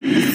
Yeah.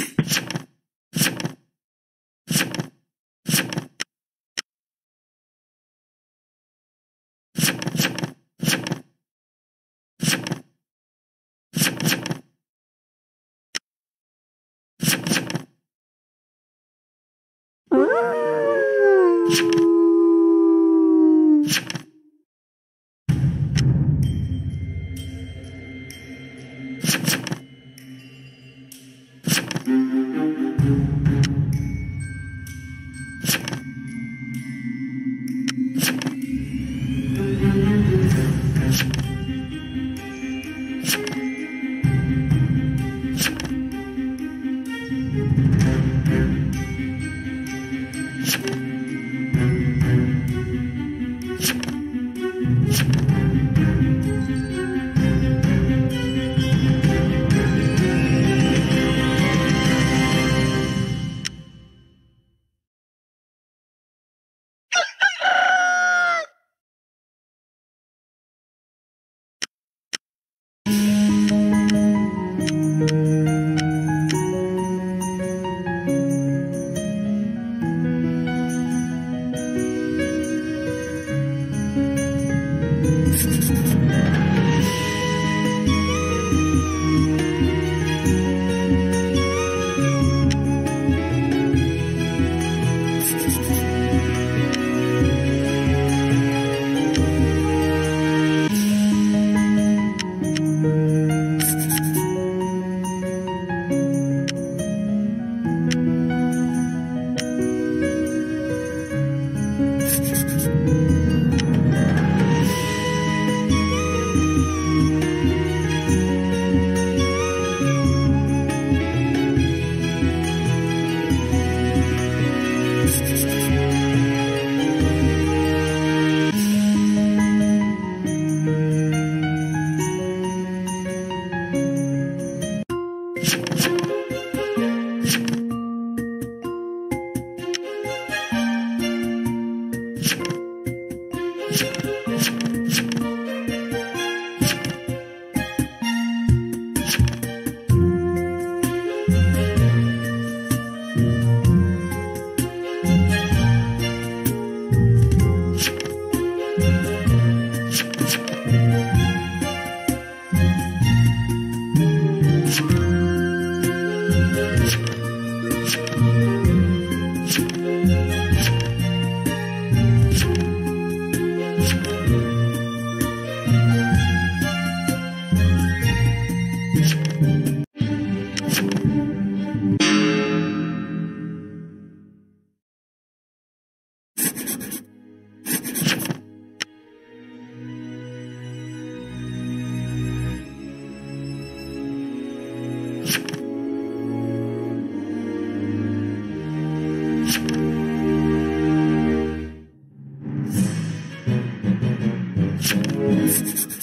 Thank you.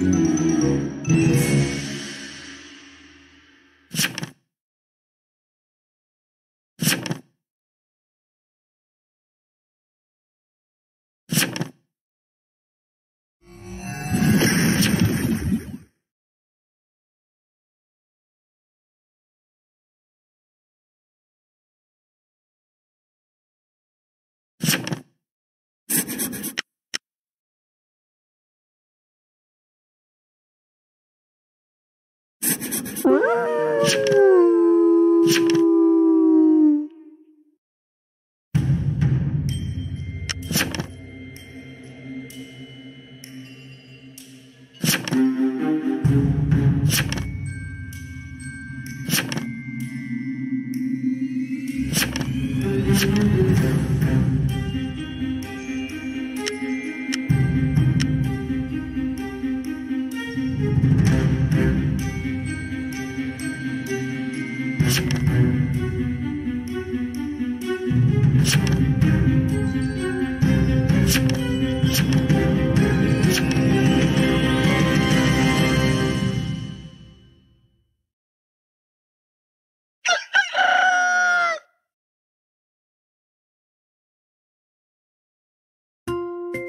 Música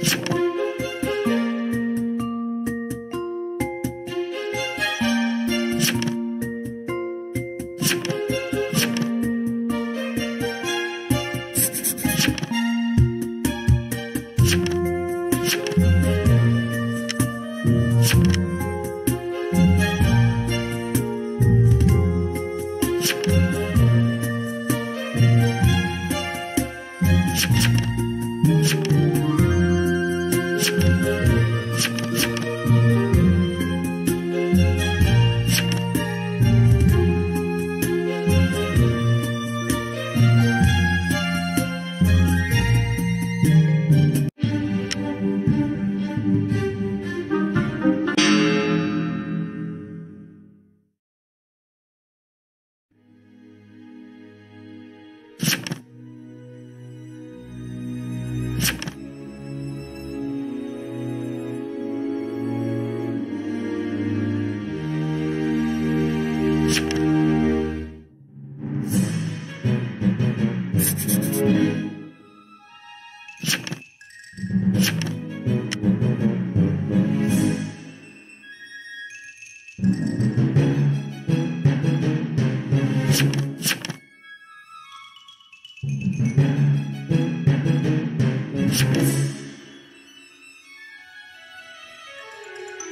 you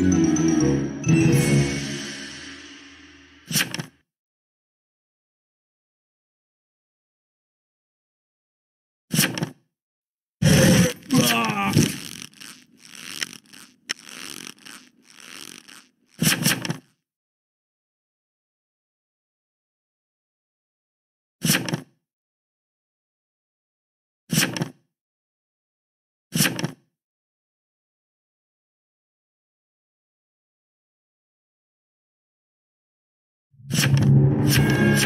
you thank